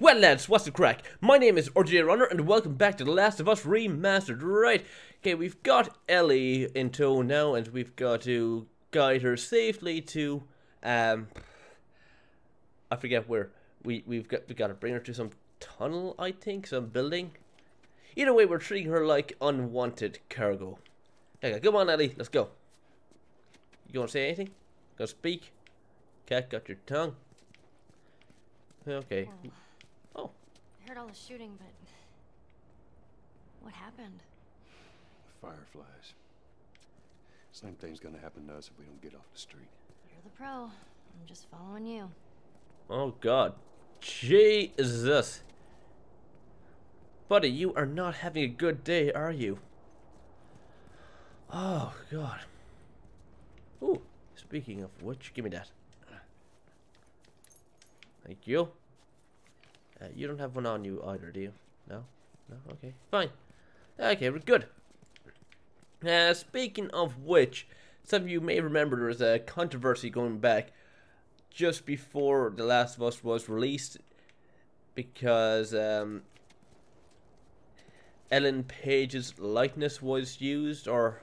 Well lads, what's the crack? My name is RJ Runner and welcome back to The Last of Us Remastered. Right, okay, we've got Ellie in tow now and we've got to guide her safely to, um, I forget where. We, we've got, we got to bring her to some tunnel, I think, some building. Either way, we're treating her like unwanted cargo. Okay, come on Ellie, let's go. You to say anything? Gonna speak? Cat got your tongue. Okay. Oh. I heard all the shooting, but what happened? Fireflies. Same thing's gonna happen to us if we don't get off the street. You're the pro. I'm just following you. Oh god. Jesus. Buddy, you are not having a good day, are you? Oh god. Ooh, speaking of which, give me that. Thank you. Uh, you don't have one on you either, do you? No? No? Okay, fine. Okay, we're good. Uh, speaking of which, some of you may remember there was a controversy going back just before The Last of Us was released because um, Ellen Page's likeness was used, or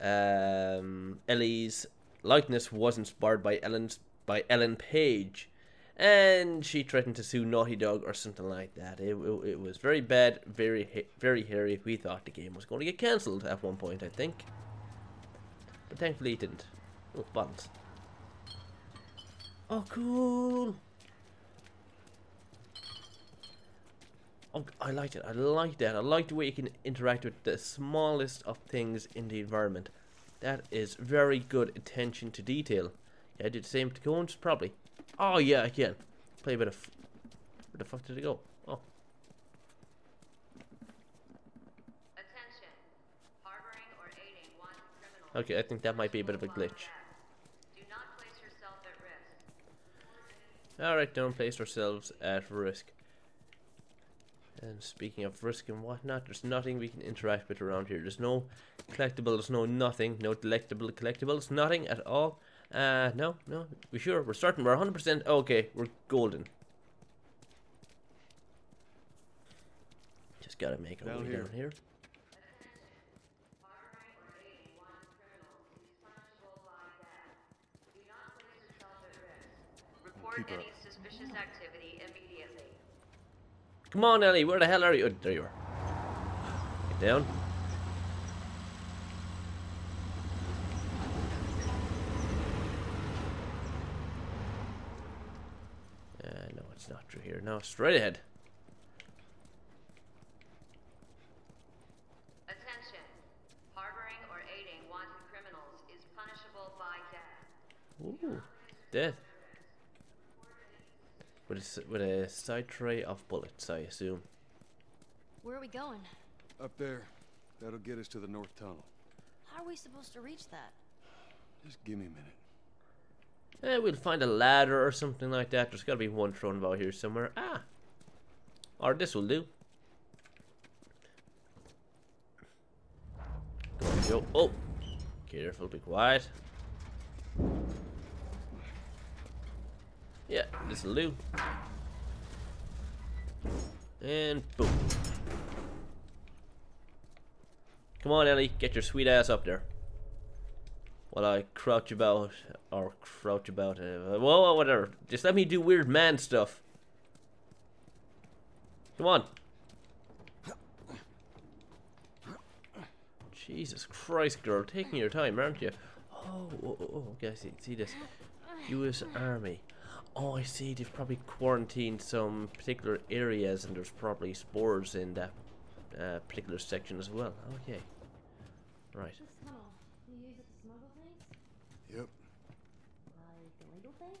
um, Ellie's likeness was inspired by Ellen's by Ellen Page, and she threatened to sue Naughty Dog or something like that. It, it, it was very bad, very very hairy. We thought the game was going to get cancelled at one point, I think, but thankfully it didn't. Oh, buttons. Oh, cool. Oh, I liked it. I like that. I like the way you can interact with the smallest of things in the environment. That is very good attention to detail. Yeah, I did the same to cones, probably. Oh, yeah, I can. Play a bit of... Where the fuck did it go? Oh. Attention. Harboring or aiding one criminal. Okay, I think that might be a bit of a glitch. Do not place yourself at risk. Alright, don't place ourselves at risk. And speaking of risk and whatnot, there's nothing we can interact with around here. There's no collectibles, no nothing, no delectable collectibles, nothing at all. Uh, no, no, we sure, we're certain, we're 100% okay, we're golden. Just gotta make our Down way here. down here. Harboring or aiding one criminal is punishable by death. Do not place yourself at risk. Report Keep any up. suspicious activity immediately. Come on, Ellie, where the hell are you? Oh, there you are. Get down. Uh, no, it's not through here. No, straight ahead. Attention. Harboring or aiding wanted criminals is punishable by death. Ooh, death. With a, s- with a side tray of bullets, I assume. Where are we going? Up there. That'll get us to the north tunnel. How are we supposed to reach that? Just give me a minute. Eh, we'll find a ladder or something like that. There's gotta be one thrown about here somewhere. Ah! Or this will do. Go. Oh! Careful, be quiet. Yeah, this will do. And boom. Come on, Ellie, get your sweet ass up there. While I crouch about, or crouch about, uh, well, whatever. Just let me do weird man stuff. Come on. Jesus Christ, girl, taking your time, aren't you? Oh, oh, oh, oh, okay, I see, see this. U.S. Army. Oh, I see, they've probably quarantined some particular areas and there's probably spores in that uh, particular section as well. Okay. Right. This tunnel. You use it to smuggle things? Yep. Like illegal things?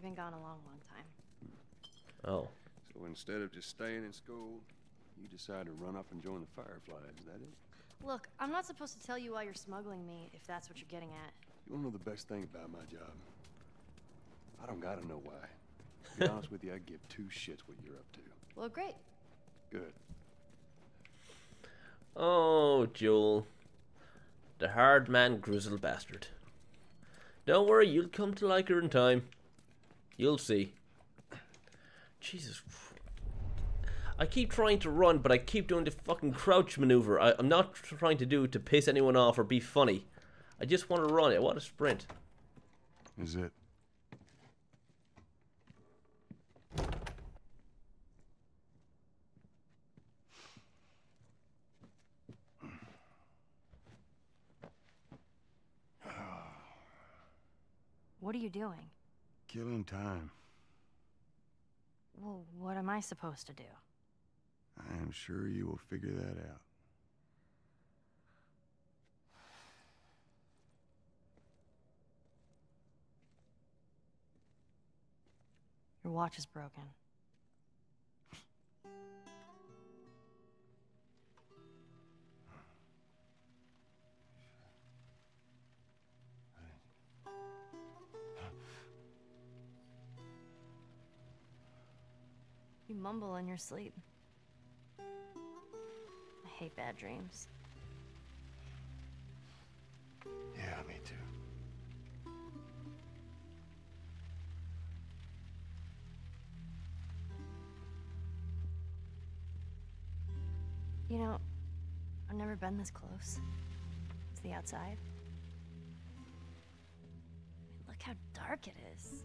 They've been gone a long, long time. Oh. So instead of just staying in school, you decide to run off and join the Fireflies, is that it? Look, I'm not supposed to tell you why you're smuggling me, if that's what you're getting at. You wanna know the best thing about my job? I don't gotta know why. To be honest with you, I give two shits what you're up to. Well, great. Good. Oh, Joel. The hard man grizzle bastard. Don't worry, you'll come to like her in time. You'll see. Jesus. I keep trying to run, but I keep doing the fucking crouch maneuver. I, I'm not trying to do it to piss anyone off or be funny. I just want to run. I want to sprint. Is it? What are you doing? Killing time. Well, what am I supposed to do? I am sure you will figure that out. Your watch is broken. Mumble in your sleep. I hate bad dreams. Yeah, me too. You know, I've never been this close to the outside. Look how dark it is.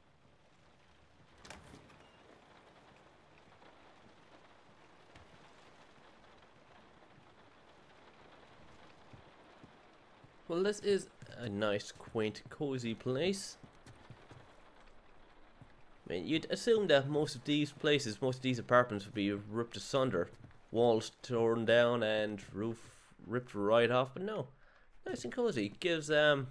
Well, this is a nice, quaint, cozy place. I mean, you'd assume that most of these places, most of these apartments would be ripped asunder, walls torn down, and roof ripped right off. But no, nice and cozy. Gives um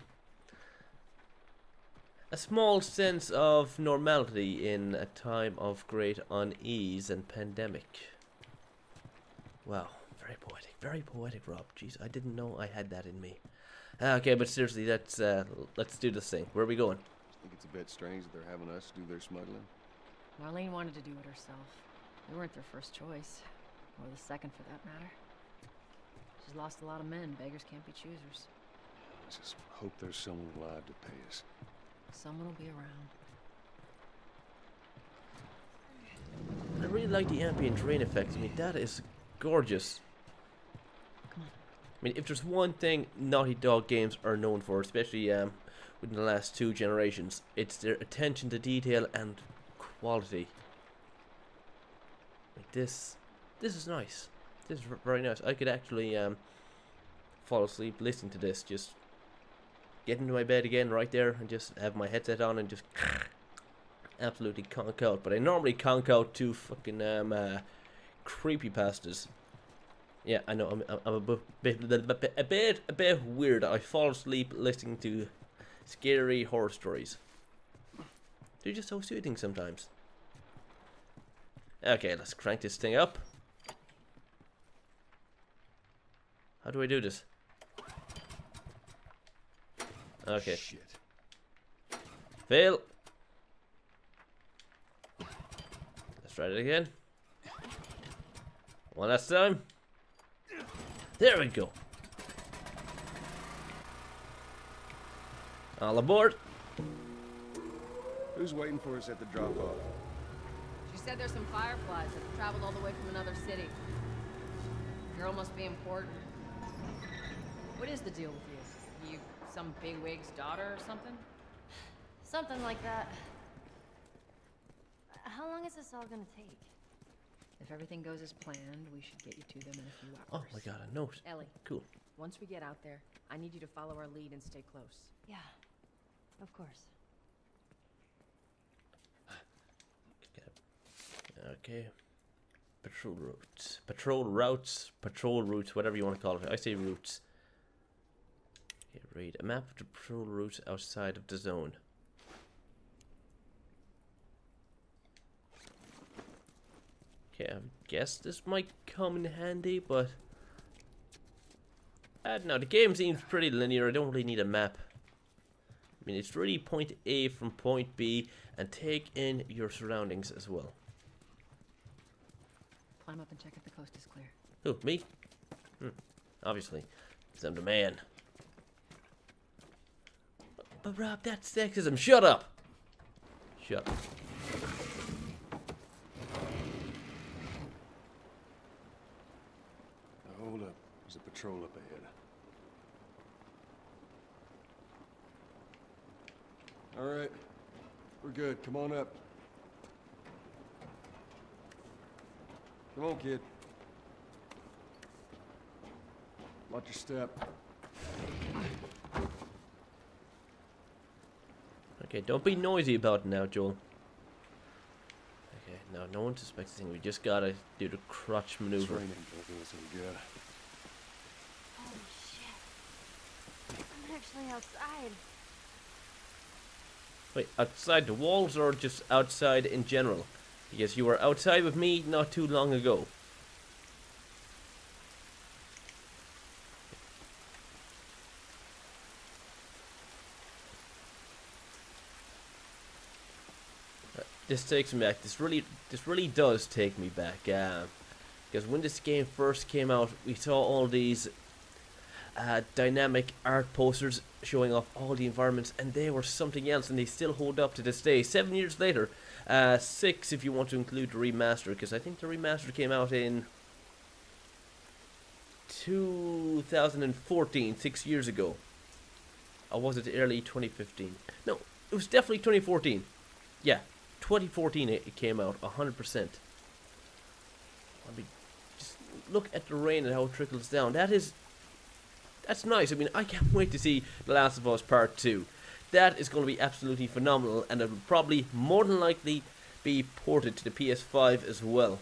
a small sense of normality in a time of great unease and pandemic. Wow, very poetic, very poetic, Rob. Jeez, I didn't know I had that in me. Ah, Okay, but seriously, let's uh, let's do this thing. Where are we going? I Think it's a bit strange that they're having us do their smuggling? Marlene wanted to do it herself. We weren't their first choice. Or the second, for that matter. She's lost a lot of men. Beggars can't be choosers. I just hope there's someone alive to pay us. Someone will be around. I really like the ambient rain effects. I mean, that is gorgeous. I mean, if there's one thing Naughty Dog games are known for, especially um, within the last two generations, it's their attention to detail and quality. Like this, this is nice. This is very nice. I could actually um, fall asleep listening to this. Just get into my bed again right there and just have my headset on and just absolutely conk out. But I normally conk out to fucking um, uh, creepy pastas. Yeah, I know. I'm, I'm a bit, a bit, a bit, a bit weird. I fall asleep listening to scary horror stories. They're just so soothing sometimes. Okay, let's crank this thing up. How do I do this? Okay, Shit. fail. Let's try it again. One last time. There we go. All aboard. Who's waiting for us at the drop-off? She said there's some fireflies that have traveled all the way from another city. Girl must be important. What is the deal with you? You some bigwig's daughter or something? Something like that. How long is this all gonna take? If everything goes as planned, we should get you to them in a few oh, hours. Oh my god, a note. Ellie, Cool. once we get out there, I need you to follow our lead and stay close. Yeah, of course. Okay. Patrol routes. Patrol routes. Patrol routes, whatever you want to call it. I say routes. Okay, read. A map of the patrol route outside of the zone. Okay, I guess this might come in handy, but... Uh, no, the game seems pretty linear. I don't really need a map. I mean, it's really point A from point B, and take in your surroundings as well. Climb up and check if the coast is clear. Who, me? Hmm. obviously, because I'm the man. But Rob, that's sexism. Shut up! Shut up. Now, hold up. There's a patrol up ahead. All right. We're good. Come on up. Come on, kid. Watch your step. Okay, don't be noisy about it now, Joel. Okay, now no one suspects anything. We just gotta do the crutch maneuver. Don't do us any good. Holy shit. I'm actually outside. Wait, outside the walls or just outside in general? Because you were outside with me not too long ago. Uh, This takes me back. This really, this really does take me back. Uh, because when this game first came out, we saw all these uh, dynamic art posters showing off all the environments, and they were something else, and they still hold up to this day. Seven years later, uh, six if you want to include the remaster, because I think the remaster came out in 2014, six years ago. Or was it early 2015? No, it was definitely 2014. Yeah, 2014 it, it came out, 100%. I mean, just look at the rain and how it trickles down. That is that's nice. I mean, I can't wait to see The Last of Us Part 2. That is going to be absolutely phenomenal, and it will probably, more than likely, be ported to the PS5 as well.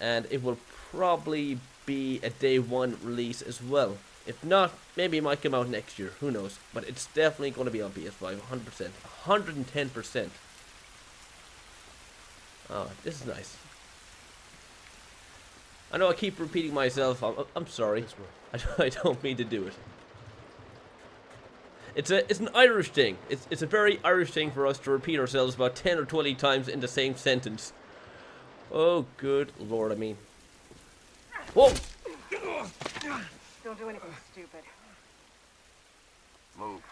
And it will probably be a day one release as well. If not, maybe it might come out next year. Who knows? But it's definitely going to be on PS5, 100%. 110%. Oh, this is nice. I know I keep repeating myself. I'm, I'm sorry. I don't, I don't mean to do it. It's a it's an Irish thing. It's it's a very Irish thing for us to repeat ourselves about ten or twenty times in the same sentence. Oh, good lord! I mean, whoa! Don't do anything stupid. Move.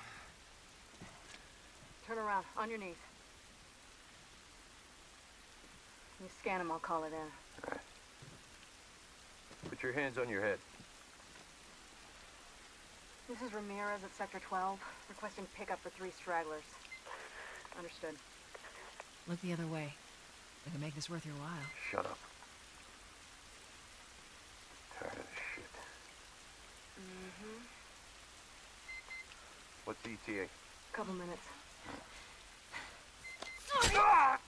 Turn around, on your knees. You scan him, I'll call it in. Put your hands on your head. This is Ramirez at Sector 12, requesting pickup for three stragglers. Understood. Look the other way. We can make this worth your while. Shut up. Tired of this shit. Mm-hmm. What's the ETA? Couple minutes. Fuck!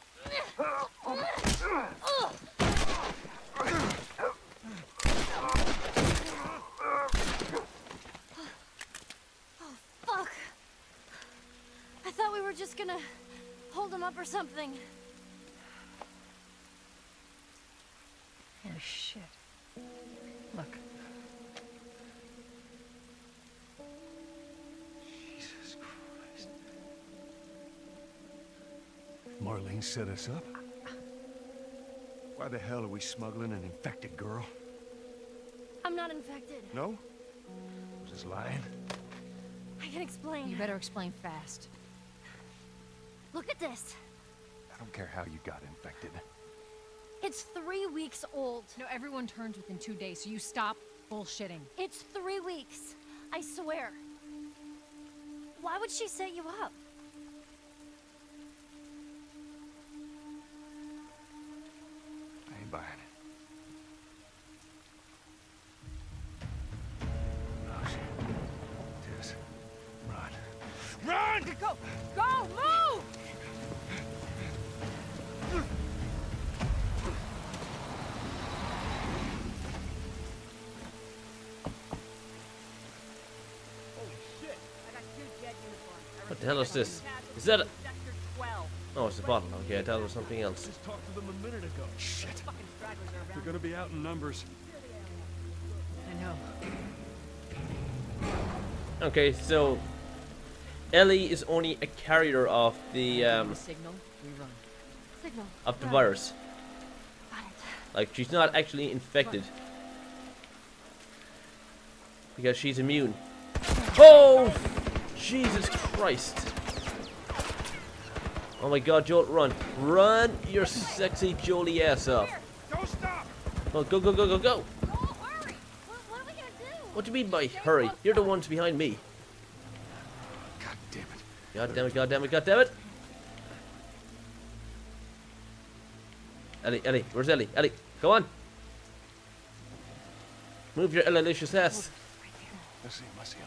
We were just gonna hold him up or something. Oh, shit. Look. Jesus Christ. Marlene set us up? Why the hell are we smuggling an infected girl? I'm not infected. No? Was this lying? I can explain. You better explain fast. Look at this. I don't care how you got infected. It's three weeks old. No, everyone turns within two days, so you stop bullshitting. It's three weeks. I swear. Why would she set you up? I ain't buying hell is this? Is that a... Oh, it's a bottle. Okay, I thought it was something else. Just talked to them a minute ago. Shit. They're gonna be out in numbers. I know. Okay, so... Ellie is only a carrier of the, um, Signal, we run. Signal. of the Run. virus. Like, she's not actually infected. Because she's immune. Oh! Jesus Christ. Oh my god, Joel, run. Run your sexy jolly ass off. Don't stop! Oh, go, go, go, go, go. What, what are we gonna do? You mean by hurry? You're the ones behind me. God damn it. God damn it, god damn it, god damn it. Ellie, Ellie, where's Ellie? Ellie, go on. Move your Ellilicious ass. I see him, I see him.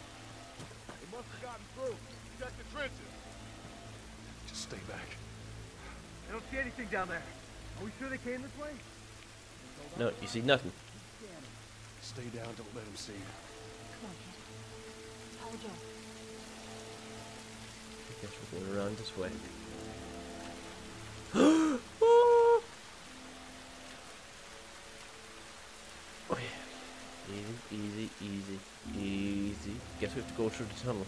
Trenches. Just stay back. I don't see anything down there. Are we sure they came this way? No, you see nothing. Stay down, don't let him see you. Come on, kid. Follow Joel. I guess we're going around this way. Oh, yeah. Easy, easy, easy, easy. Guess we have to go through the tunnel.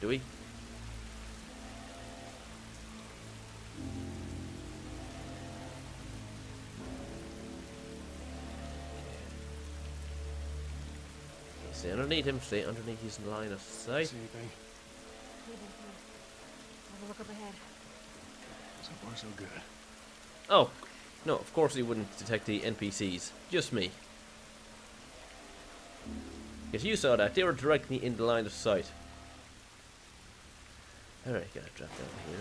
Do we? Okay, Stay underneath him, see underneath his line of sight. See anything? Have a look up ahead. So far, so good. Oh, no, of course he wouldn't detect the NPCs. Just me. Because you saw that, they were directly in the line of sight. Alright, gotta drop down here.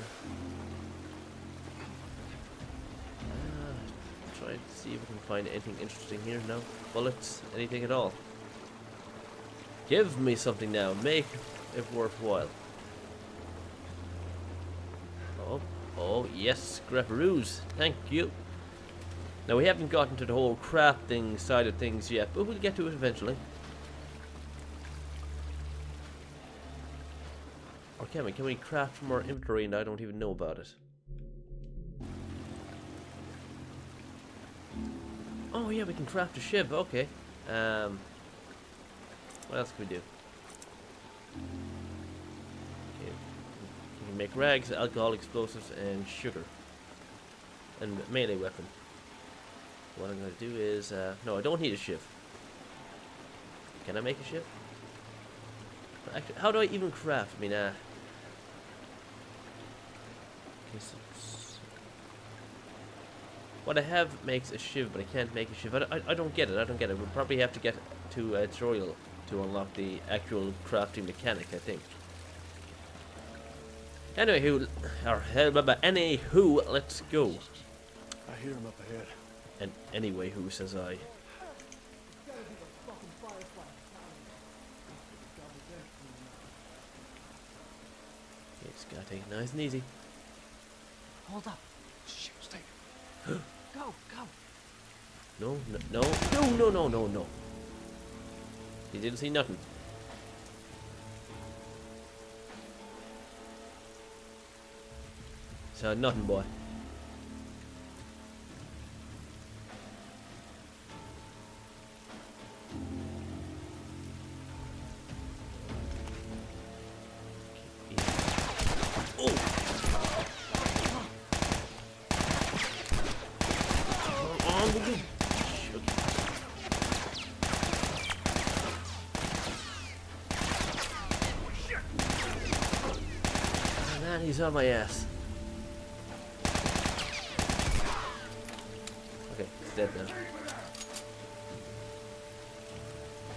Uh, try to see if we can find anything interesting here. No? Bullets? Anything at all? Give me something now. Make it worthwhile. Oh, oh, yes, scraparoos. Thank you. Now, we haven't gotten to the whole crafting side of things yet, but we'll get to it eventually. Or can we? Can we craft from our inventory and I don't even know about it? Oh yeah, we can craft a shiv, okay. Um, what else can we do? Okay, we can make rags, alcohol, explosives, and sugar. And melee weapon. What I'm gonna do is, uh, no, I don't need a shiv. Can I make a shiv? Actually, how do I even craft? I mean, uh, what I have makes a shiv, but I can't make a shiv. I, I, I don't get it. I don't get it. We'll probably have to get to a tutorial to unlock the actual crafting mechanic. I think. Anyway, who, or hell, blah, blah, anywho, let's go. I hear him up ahead. And anyway, who says I? Okay, just gotta take it nice and easy. Hold up. Shit, stay. Go, go. No, no, no, no, no, no, no, He didn't see nothing. So nothing, boy. on my ass. Okay, he's dead now.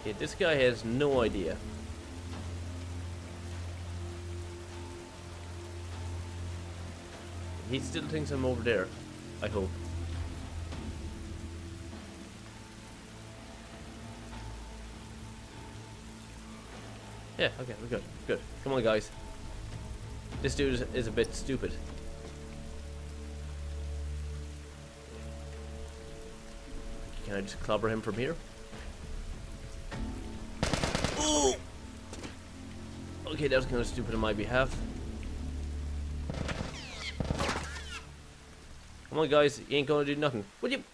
Okay, this guy has no idea. He still thinks I'm over there. I hope. Yeah, okay, we're good. Good. Come on, guys. This dude is, is a bit stupid. Can I just clobber him from here? Ooh! Okay, that was kind of stupid on my behalf. Come on, guys. You ain't gonna do nothing. Will you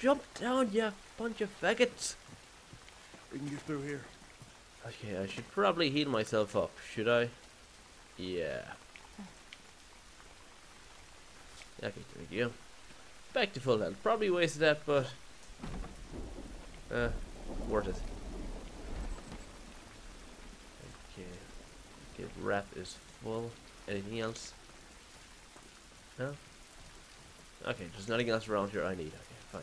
jump down, you bunch of faggots? We can get through here. Okay, I should probably heal myself up, should I? Yeah. Okay, there we go. Back to full health. Probably wasted that, but... Uh, worth it. Okay. Okay, wrap is full. Anything else? No? Okay, there's nothing else around here I need. Okay, fine.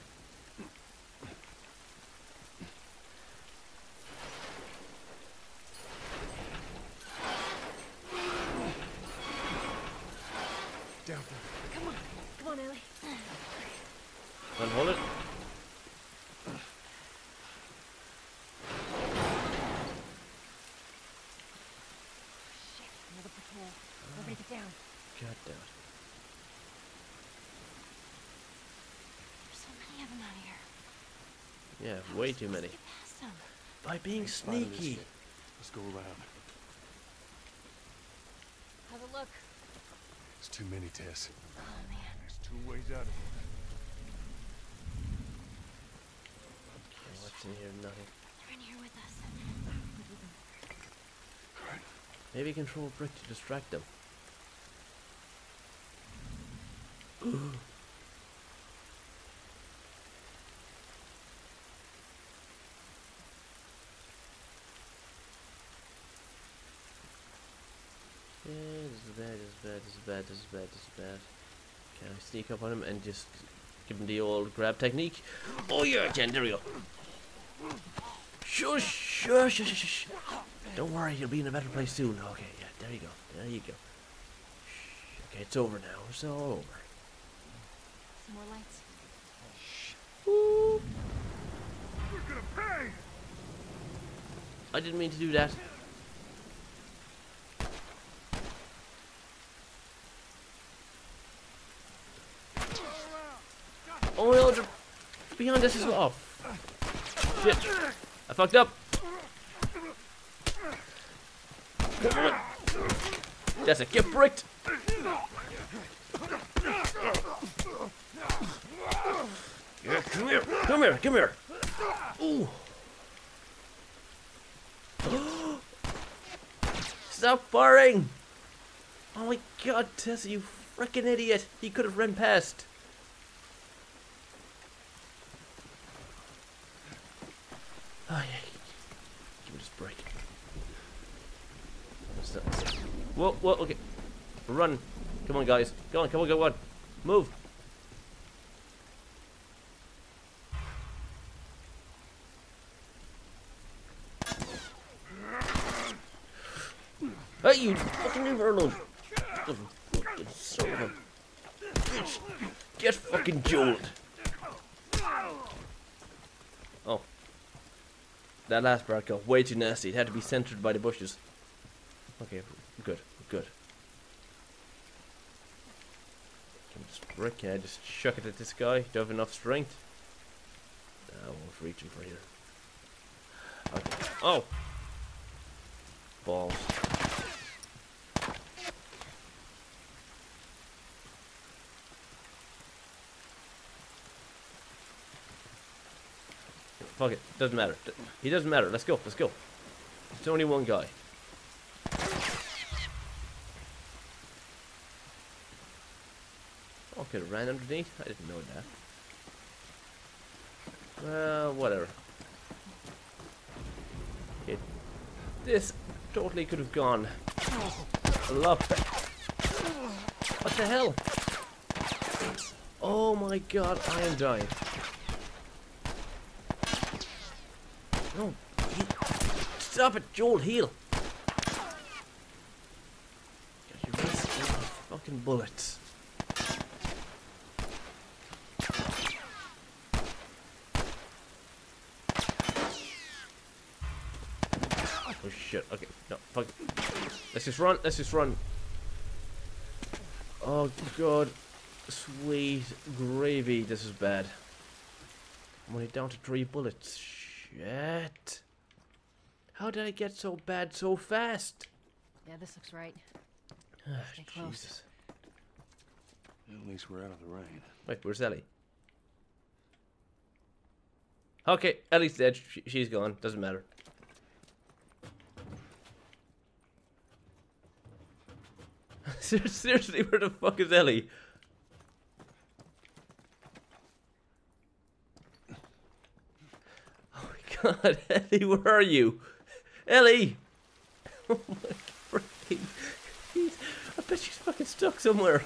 Down for it. Come on. Come on, Ellie. Unhold it. Shit, another patrol. Everybody get down. God damn it. There's so many of them out here. Yeah, How are way too many. to get past them? By being Make spot of this sneaky. Let's go around. Have a look? It's too many, Tess. Oh, man. There's two ways out of here. Okay, what's in here? Nothing. They're in here with us. Maybe control brick to distract them. Yeah, this is bad, this is bad, this is bad, this is bad, this is bad. Can I sneak up on him and just give him the old grab technique? Oh yeah, I can, there we go. Shush, shush, shush, shush, shush. Don't worry, you'll be in a better place soon. Okay, yeah, there you go, there you go. Shh. Okay, it's over now, it's all over. Some more lights. Woo. We're gonna pay! I didn't mean to do that. Oh no, they're behind us as well. Shit. I fucked up. Come. That's it. Get bricked. Yeah, come here. Come here. Come here. Ooh. Stop firing! Oh my god, Tessa, you freaking idiot! He could have run past. Oh yeah. Give me this break. Stop. Whoa, whoa, okay. Run. Come on, guys. Go on, come on, go on. Move. Hey, you fucking leave her alone. Get fucking jolted. Oh. That last part got way too nasty. It had to be centered by the bushes. Okay, good, good. Can just brick? Can I just chuck it at this guy? Do I have enough strength? I won't reach him for here. Okay. Oh! Balls. Fuck it. Doesn't matter. He doesn't matter. Let's go. Let's go. It's only one guy. Have ran underneath. I didn't know that. Well, whatever. It. This totally could have gone better. What the hell? Oh my god, I am dying. Oh, no. He- Stop it, Joel, heal. You're wasting fucking bullets. Oh shit. Okay. No. Fuck. Let's just run. Let's just run. Oh god. Sweet gravy. This is bad. I'm only down to three bullets. Shit. How did I get so bad so fast? Yeah, this looks right. Ah, Stay close. Jesus. At least we're out of the rain. Wait, where's Ellie? Okay, Ellie's dead. She, she's gone. Doesn't matter. Seriously, where the fuck is Ellie? Oh my god, Ellie, where are you? Ellie! Oh my freaking. Jeez, I bet she's fucking stuck somewhere.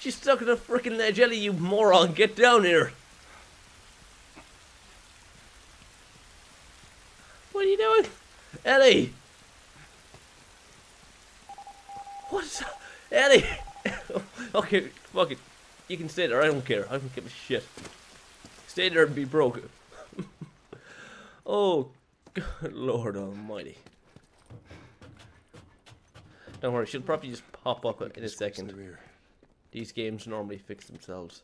She's stuck in a freaking ledge. Ellie, you moron, get down here. What are you doing? Ellie! What's up? Ellie? okay, fuck it. You can stay there, I don't care. I don't give a shit. Stay there and be broke. oh, God, Lord almighty. Don't worry, she'll probably just pop up in a second. through here. These games normally fix themselves.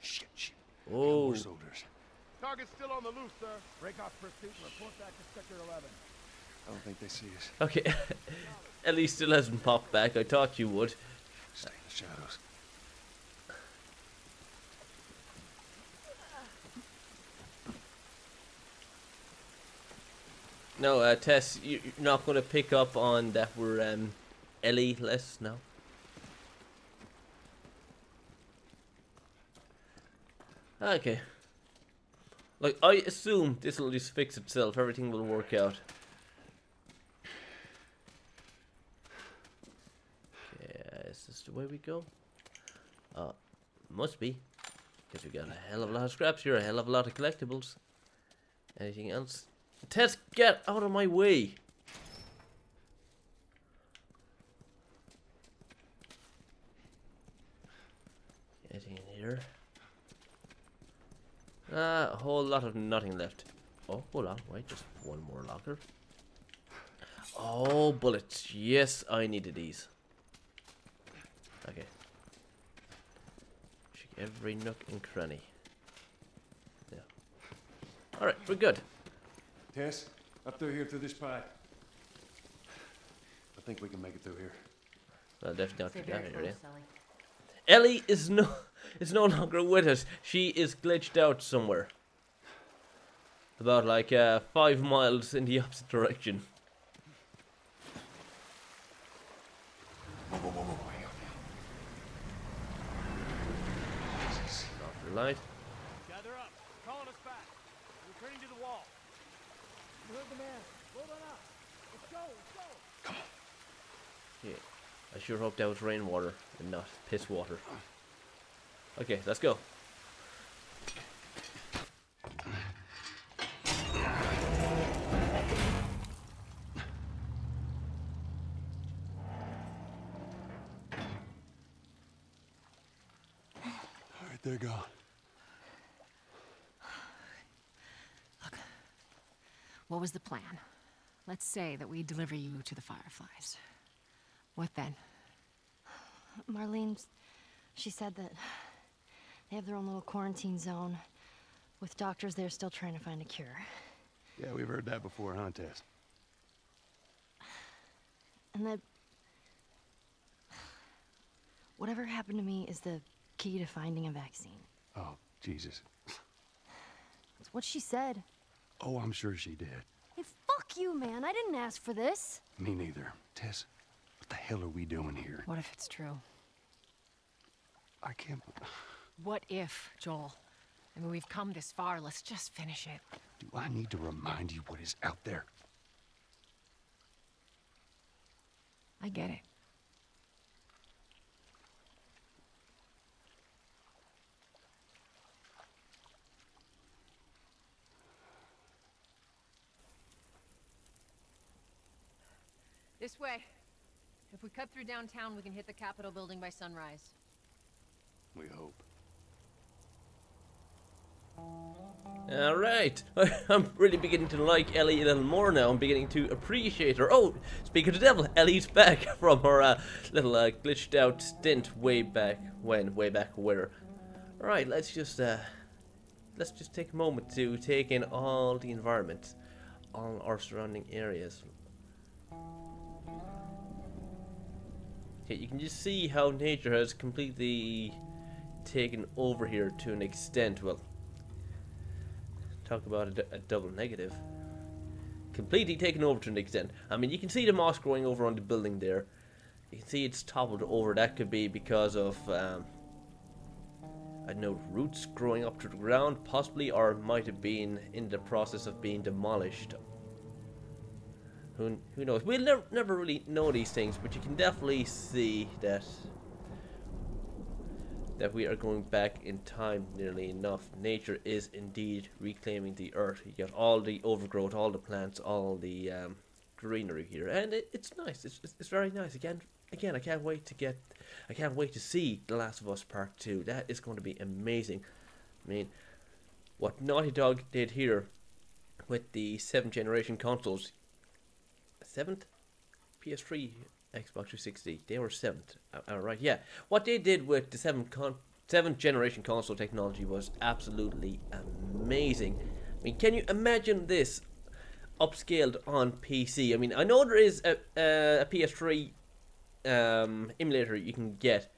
Shit, shit. Oh, More soldiers. Target's still on the loose, sir. Break off pursuit and report back to Sector 11. I don't think they see us. okay. Ellie still hasn't popped back. I thought you would. Stay in the shadows. No, uh, Tess, you- you're not going to pick up on that we're um, Ellie less now. Okay. Like, I assume this will just fix itself. Everything will work out. Yeah, is this the way we go? Uh, must be. Because we got a hell of a lot of scraps here, a hell of a lot of collectibles. Anything else? Tess, get out of my way! Anything in here? Ah, a whole lot of nothing left. Oh, hold on, wait, just one more locker. Oh, bullets. Yes, I needed these. Okay. Check every nook and cranny. Yeah. Alright, we're good. Tess, up through here through this pipe. I think we can make it through here. Well, definitely not Stay to very die close, here, Ellie. yeah. Ellie is no is no longer with us. She is glitched out somewhere. About like uh, five miles in the opposite direction. Off the light. Gather up. Calling us back. Returning to the wall. You heard the man. Load on up. Let's go. Let's go. Yeah. I sure hope that was rainwater and not piss water. Okay, let's go. All right, they're gone. What was the plan? Let's say that we deliver you to the Fireflies. What then? Marlene, she said that they have their own little quarantine zone with doctors there still trying to find a cure. Yeah, we've heard that before, huh, Tess? And that whatever happened to me is the key to finding a vaccine. Oh, Jesus. It's what she said. Oh, I'm sure she did. Hey, fuck you, man. I didn't ask for this. Me neither. Tess, what the hell are we doing here? What if it's true? I can't. What if, Joel? I mean, we've come this far. Let's just finish it. Do I need to remind you what is out there? I get it. This way. If we cut through downtown, we can hit the Capitol building by sunrise. We hope. All right, I'm really beginning to like Ellie a little more now. I'm beginning to appreciate her. Oh, speak of the devil, Ellie's back from her uh, little uh, glitched out stint way back when, way back where. All right, let's just uh, let's just take a moment to take in all the environment, all our surrounding areas. Okay, you can just see how nature has completely taken over here to an extent. Well, talk about a, double negative. Completely taken over to an extent. I mean, you can see the moss growing over on the building there. You can see it's toppled over. That could be because of, um, I don't know, roots growing up to the ground, possibly, or might have been in the process of being demolished. Who, who knows? We'll never, never really know these things, but you can definitely see that that we are going back in time nearly enough. Nature is indeed reclaiming the earth. You get all the overgrowth, all the plants, all the um, greenery here, and it, it's nice. It's, it's it's very nice. Again, again, I can't wait to get, I can't wait to see The Last of Us Part Two. That is going to be amazing. I mean, what Naughty Dog did here with the seventh generation consoles, seventh, PS3, Xbox 360. They were seventh. Uh, uh, right, yeah. What they did with the seventh con- seventh generation console technology was absolutely amazing. I mean, can you imagine this upscaled on PC? I mean, I know there is a, a, a PS3 um, emulator you can get,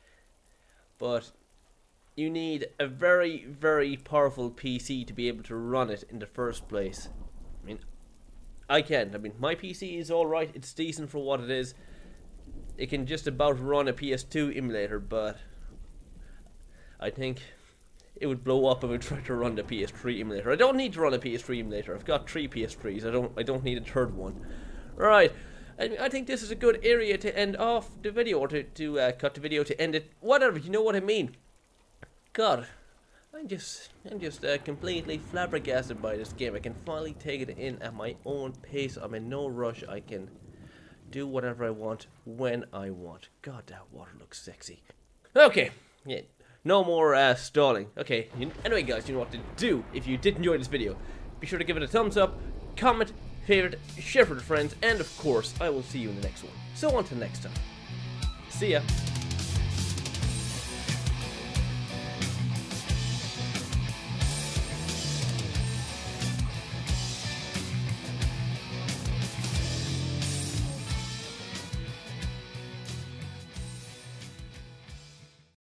but you need a very, very powerful PC to be able to run it in the first place. I mean, I can't. I mean, my PC is alright, it's decent for what it is. It can just about run a PS2 emulator, but I think it would blow up if I tried to run the PS3 emulator. I don't need to run a PS3 emulator. I've got three PS3s. I don't. I don't need a third one. Right. I, I think this is a good area to end off the video, or to to uh, cut the video to end it. Whatever. You know what I mean. God, I'm just I'm just uh, completely flabbergasted by this game. I can finally take it in at my own pace. I'm in no rush. I can do whatever I want when I want. God, that water looks sexy. Okay, yeah, no more uh, stalling. Okay, anyway, guys, you know what to do. If you did enjoy this video, be sure to give it a thumbs up, comment, favorite, share with friends, and of course, I will see you in the next one. So until next time, see ya.